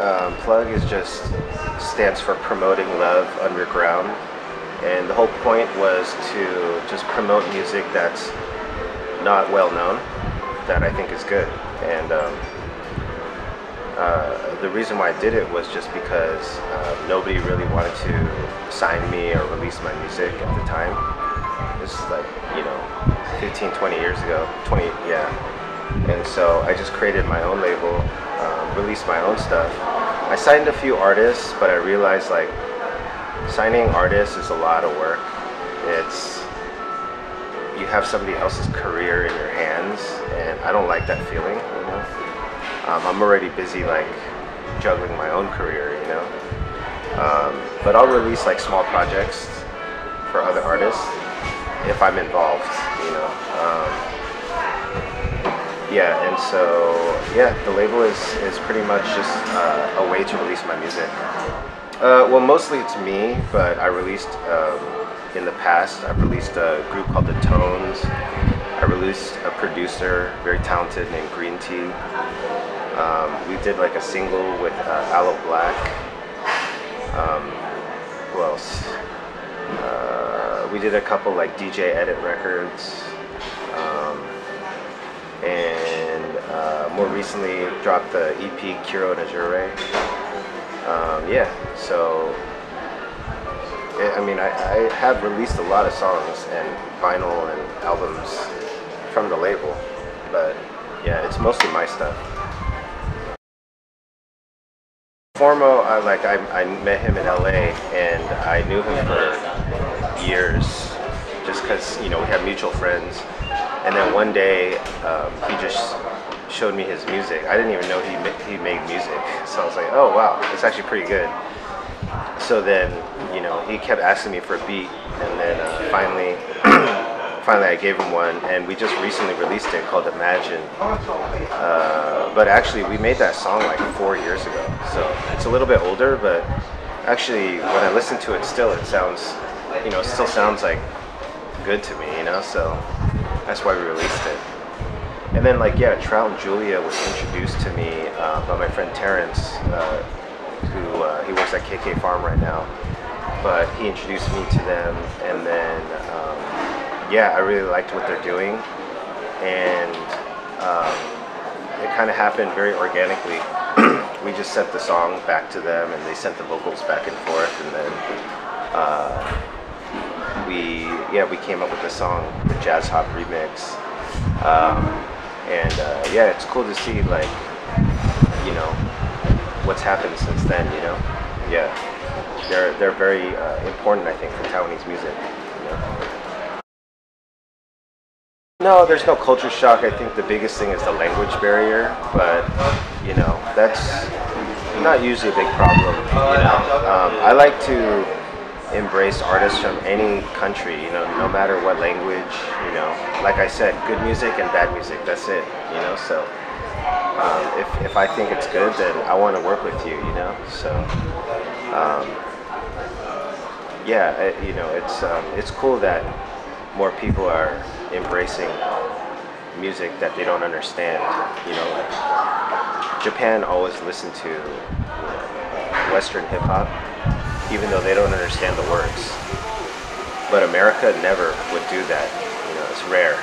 Um, plug is just stands for promoting love underground, and the whole point was to just promote music that's not well known, that I think is good, and um, uh, the reason why I did it was just because uh, nobody really wanted to sign me or release my music at the time. This is like you know 15, 20 years ago, 20 yeah, and so I just created my own label, um, released my own stuff. I signed a few artists, but I realized like signing artists is a lot of work. It's you have somebody else's career in your hands, and I don't like that feeling. You know, um, I'm already busy like juggling my own career. You know, um, but I'll release like small projects for other artists if I'm involved. So yeah, the label is is pretty much just uh, a way to release my music. Uh, well, mostly it's me, but I released um, in the past. I released a group called the Tones. I released a producer, very talented, named Green Tea. Um, we did like a single with uh, Aloe Blacc. Um, who else? Uh, we did a couple like DJ edit records. Um, and uh, more recently dropped the EP Kiro Najure. Um, yeah, so I mean, I, I, have released a lot of songs and vinyl and albums from the label, but yeah, it's mostly my stuff. Formo, I like I, I met him in LA and I knew him for years, just because you know we have mutual friends and then one day, um, he just showed me his music. I didn't even know he ma- he made music, so I was like, oh wow, it's actually pretty good. So then, you know, he kept asking me for a beat, and then uh, finally, finally I gave him one, and we just recently released it called Imagine. Uh, but actually, we made that song like four years ago, so it's a little bit older, but actually, when I listen to it, still it sounds, you know, it still sounds like good to me, you know. So that's why we released it. And then like yeah, Trout and Julia was introduced to me uh, by my friend Terrence, uh, who uh, he works at KK Farm right now. But he introduced me to them, and then um, yeah, I really liked what they're doing, and um, it kind of happened very organically. we just sent the song back to them, and they sent the vocals back and forth, and then uh, we yeah we came up with the song, the Jazz Hop remix, um, and uh, yeah, it's cool to see like you know what's happened since then. You know, yeah, they're they're very uh, important I think for Taiwanese music. You know? No, there's no culture shock. I think the biggest thing is the language barrier, but you know that's not usually a big problem. You know, um, I like to embrace artists from any country, you know, no matter what language, you know. Like I said, good music and bad music, that's it, you know. So um, if, if I think it's good, then I want to work with you, you know. So um, yeah, it, you know, it's um, it's cool that more people are embracing music that they don't understand. You know, like Japan always listened to Western hip hop even though they don't understand the words. But America never would do that. You know, it's rare.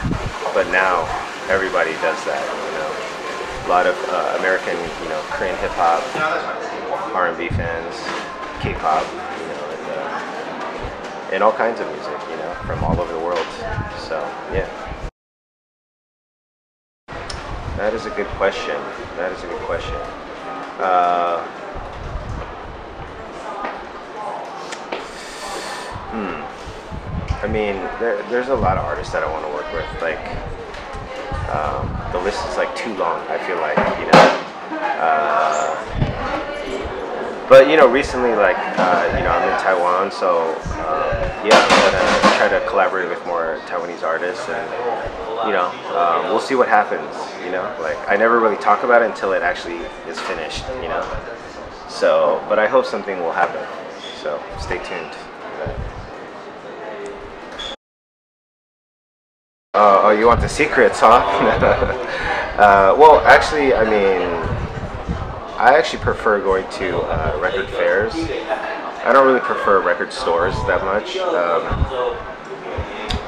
But now everybody does that. You know, a lot of uh, American, you know, Korean hip hop, R&B fans, K-pop, you know, and, uh, and all kinds of music, you know, from all over the world. So yeah. That is a good question. That is a good question. Uh, Hmm. I mean, there, there's a lot of artists that I want to work with. Like, um, the list is like too long. I feel like you know. Uh, but you know, recently, like uh, you know, I'm in Taiwan, so um, yeah, I'm gonna try to collaborate with more Taiwanese artists, and you know, um, we'll see what happens. You know, like I never really talk about it until it actually is finished. You know, so but I hope something will happen. So stay tuned. Uh, oh, you want the secrets, huh? uh, well, actually, I mean, I actually prefer going to uh, record fairs. I don't really prefer record stores that much. Um,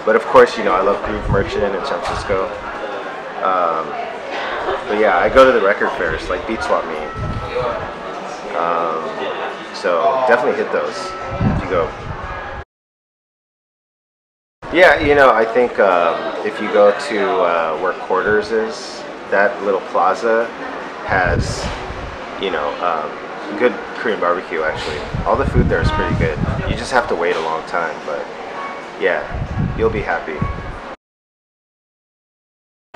but of course, you know, I love Groove Merchant in San Francisco. Um, but yeah, I go to the record fairs like Beat Swap Meet. Um, so definitely hit those if you go. Yeah, you know, I think um, if you go to uh, where Quarters is, that little plaza has, you know, um, good Korean barbecue actually. All the food there is pretty good. You just have to wait a long time, but yeah, you'll be happy.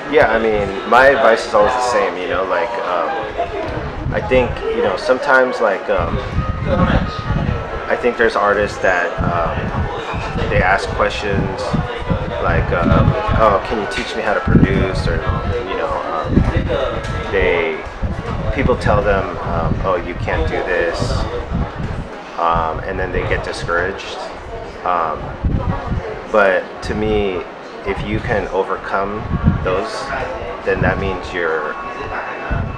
Yeah, I mean, my advice is always the same, you know, like, um, I think, you know, sometimes, like, um, I think there's artists that um, they ask questions like, um, oh, can you teach me how to produce? Or, you know, um, they, people tell them, um, oh, you can't do this. Um, and then they get discouraged. Um, but to me, if you can overcome those, then that means you're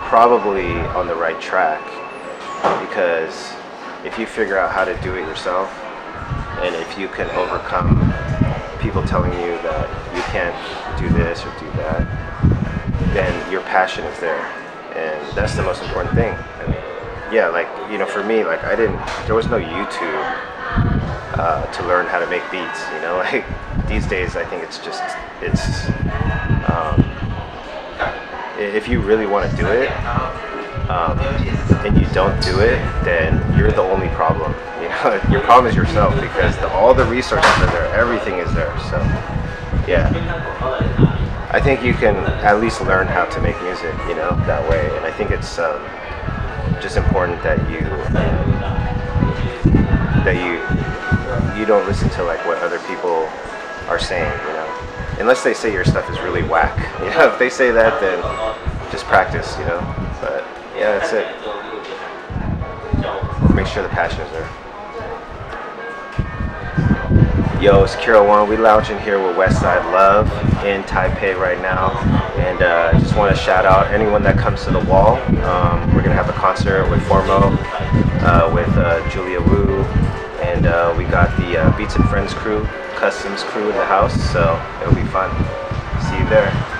probably on the right track because if you figure out how to do it yourself and if you can overcome people telling you that you can't do this or do that, then your passion is there. And that's the most important thing. I mean, yeah, like, you know, for me, like, I didn't, there was no YouTube uh, to learn how to make beats, you know? Like, these days, I think it's just, it's, um, if you really want to do it, um, and you don't do it, then you're the only problem. You your problem is yourself because the, all the resources are there, everything is there. So, yeah, I think you can at least learn how to make music, you know, that way. And I think it's um, just important that you that you you don't listen to like what other people are saying, you know, unless they say your stuff is really whack. You know, if they say that, then just practice, you know. But yeah, that's it. Make sure the passion is there. Yo, it's Kero One. We lounging here with Westside Love in Taipei right now, and uh, I just want to shout out anyone that comes to the wall. Um, we're gonna have a concert with Formo, uh, with uh, Julia Wu, and uh, we got the uh, Beats and Friends crew, Customs crew in the house, so it'll be fun. See you there.